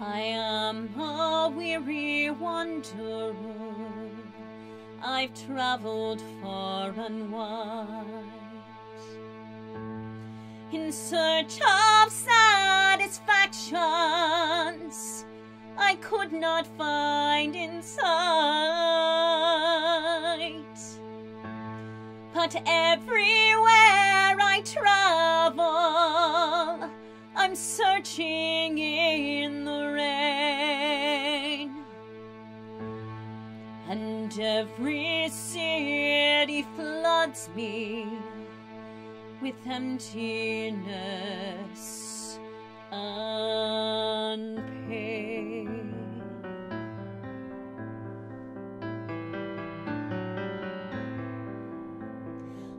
I am a weary wanderer. I've traveled far and wide in search of satisfactions I could not find in sight. But everywhere I travel, Searching in the rain. And every city floods me with emptiness and pain.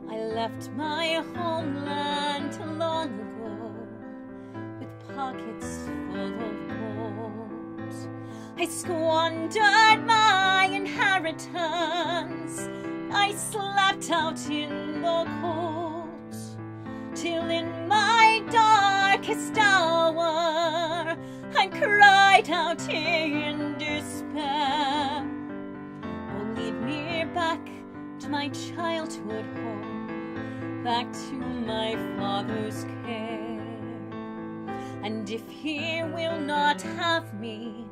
I left my homeland long ago pockets full of gold. I squandered my inheritance. I slept out in the cold till in my darkest hour I cried out in despair. Oh, lead me back to my childhood home, back to my father's care. And if he will not have me,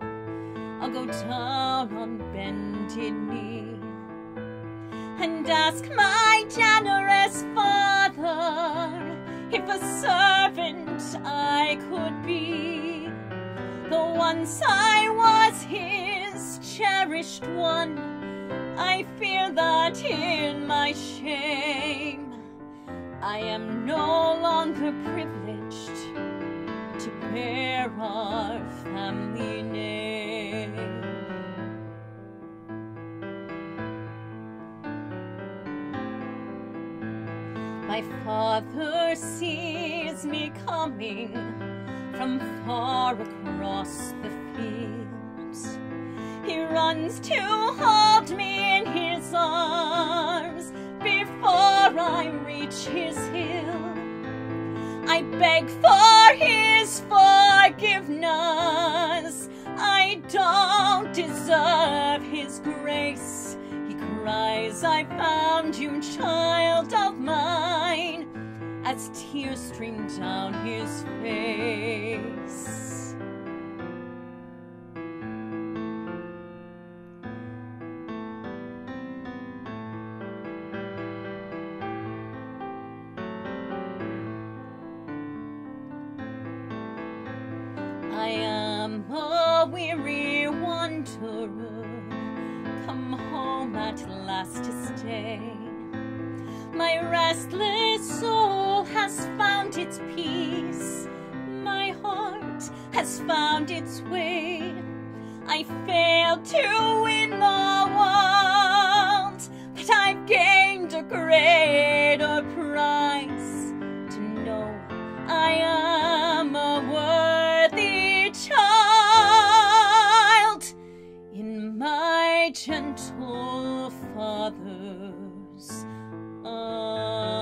I'll go down on bended knee and ask my generous father if a servant I could be. Though once I was his cherished one, I fear that in my shame I am no longer privileged bear our family name. My father sees me coming from far across the fields. He runs to hold me in his arms before I reach his hill. I beg for cries, I found you, child of mine, as tears streamed down his face. I am a weary wanderer, at last to stay. My restless soul has found its peace, my heart has found its way. I failed to win the world, but I've gained a great fathers. Amen.